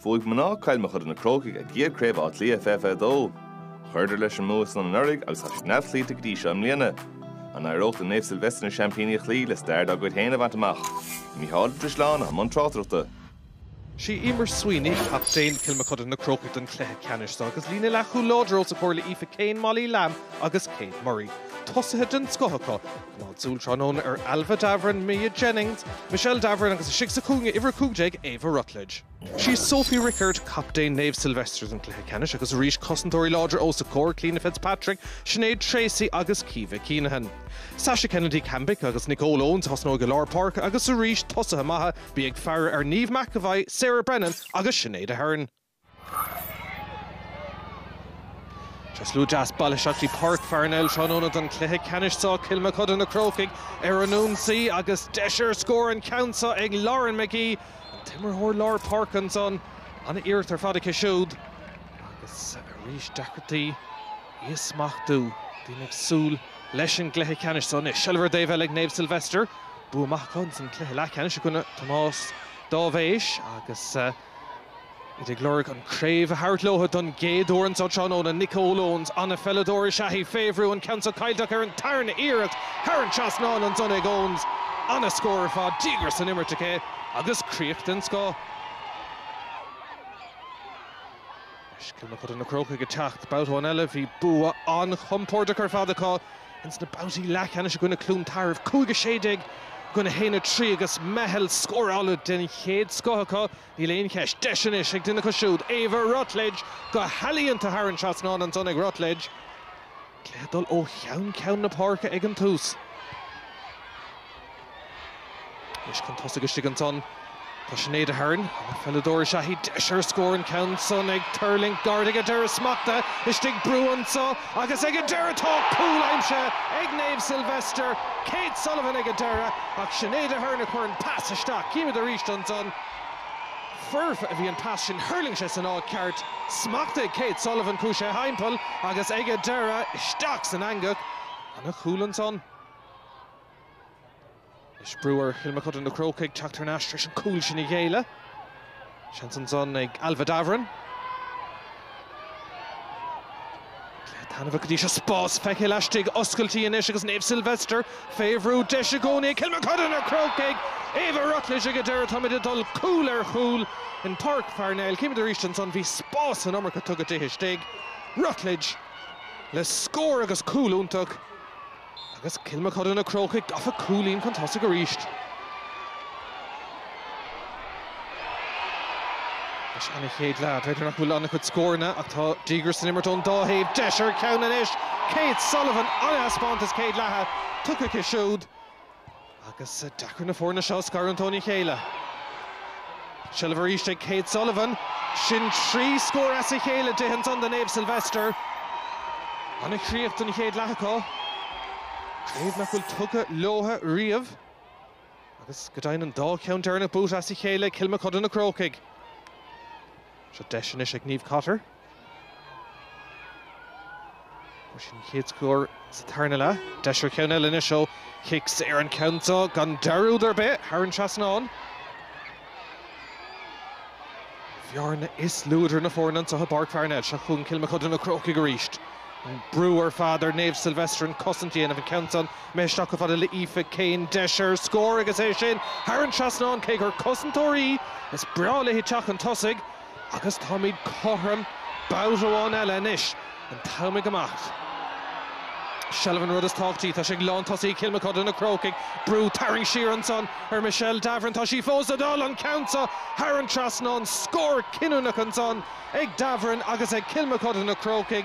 Fuig maná caiilme chud na crocaigh a ggéobcréh á lí FFdó. Chirdir leis an móas an nurig agus sa neflíta dí se am líana. An arócht a néh silvestna champmpiine chlí le stair a go héanamh amach. Míá Brisláán am an trátrata. Sí imar swinoine a déilcilme chud na crocaigh don chluthe ceaniste agus lína le chu ládró a chuirla ifa céin malí lam agus céim marí. Tosathe den scocha Náúltránón ar er Ailbhe Davoren Mia Jennings, Michelle Davoren agus si sa cúnga ihar cúdeig Ava Rutledge. Sí Sophie Rickard capdéin Nave Sylvesters an cléthe cenis agus ríis cosantóí láidir ó sa cór Clína Fitzpatrick, Sinead Tracy agus Kiva Keenahan. Sasha Kennedy Cambic agus Nicole Owens hasnó go Park agus a ríis tosa maithe bí ag fear ar Sarah Brennan agus Sinead Hearn. Tras lú jazz ball seachí Park fearnil seanóna an chluthe canistá kilme chud na crocaig ar anúnsaí agus deisir scór an countsa ag Lauren McGee. An timmarthir Lár Parkinson anna irt ar fadice siúd. Agus ríis dechartaí isachú Dínag súl leis an gluthe canistán is Silver Dave ag Nave Sylvester. Bu amachchan san chluthe le canis gona Tomás dáhééis agus uh, Idir glóric an créimh hartlóthe don géadúan sa Seanó na Nicólóns anna felladóir se hí féhrú an cansa caiideach ar an tarna iirecht Har an chasná an donna gcóns anna scóir fá dígur san immerteché agusríocht den scá. Cilna chud na crocha go techt boutáin eile hí bua an chumpórdaach ar fadaá ins na boutí lechanna se gona clún tarmh cúige sédig gona héna trí agus mehel scórála den chéad scocha í léon ceis deisiis ag duna cosisiúd éh Rutledge go helíonnta Har an Chasná an donnig Rutledge. Clédal ó chean cean napácha ag an túús. Is chun tosa go an son Tá sinnéad a hern felladóir se hí deir scór an count son ag turling gardig a deir smachta istig breúansa agus ag deirtá púlaimse ag néh Sylvester Kate Sullivan ag deire ach sinnéad a hna chuir an pasiste cíime a ríist an son. Furf a bhí an pas sin hurling se san á ceart smachta Kate Sullivan cúise heimpel agus ige deire isteach san angach anna chuúlan son. Is breúir chiilme chud an na crocaig teachtar nastra an cool sin i ggéile. Sean san son ag Ailbhe Davoren. Tanmh go dtí se spás feice leistigh oscailtíí in agus néh Sylvester, féhrú de gcónaí cilme chud an na crocaig, Éh rutlis a go deir táid dul coolir in Park fearnéil céim a rían san bhí spás an amar go tugad déhisteig. Rutledge le scór agus coolúntaach agus cilme chu na crocaig gafa coolín chun go ríist. anna chéad le idir nach bhfuil anna chud scórna ach dígur san immartón dáhéh deisir ceanna is Kate Sullivan anhaspátas céad lethe tucha siúd agus uh, dechar na fórna seo scar antóí chéile. Silveríiste Kate Sullivan sin trí scór as chéile déhan an den éh Sylvester anna chríocht an chéad leá. Tréh nach bhfuil tucha lotha riamh agus go dain an dá ceantar na bút as chéile cilme chud na crocaig. Se deisian is ag níomh catar. sin chéadcóir sa tarna le, Deisir ceanna lena seo chicks ar an ceanta gan deúidir bit Har an trasnáán. Bhearna is luúidir na fórnan sa bar fearne se chun cilme chud na crocaig go ríist. Brewer father Nave Sylvester an Cosantíana a Counton méisteach go fad le ife céin deisir scór agus é sin Har an trasnáán cé gur cosantóí is breála hí teach an tosig agus táid chom baháin eile inis an táid goach. Shelvan rud is táchttaí tá sé lántasí kilmacad na crocaig brú taring siranson ar Michelle Davoren tá sí fós adal an countsa Har an trasná scór cinúna an son ag Davoren agus ag kilmacad na crocaig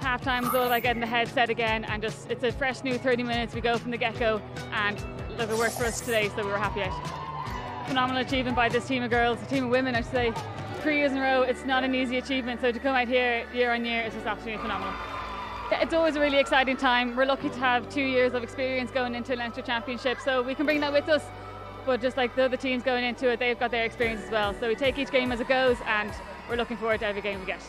Halftime was all about getting the head set again, and just it's a fresh new 30 minutes. We go from the get go, and look, it worked for us today, so we were happy out. Phenomenal achievement by this team of girls, a team of women, I should say. three years in a row. It's not an easy achievement. So to come out here year on year is just absolutely phenomenal. It's always a really exciting time. We're lucky to have two years of experience going into Leinster Championship, so we can bring that with us. But just like the other teams going into it, they've got their experience as well. So we take each game as it goes, and we're looking forward to every game we get.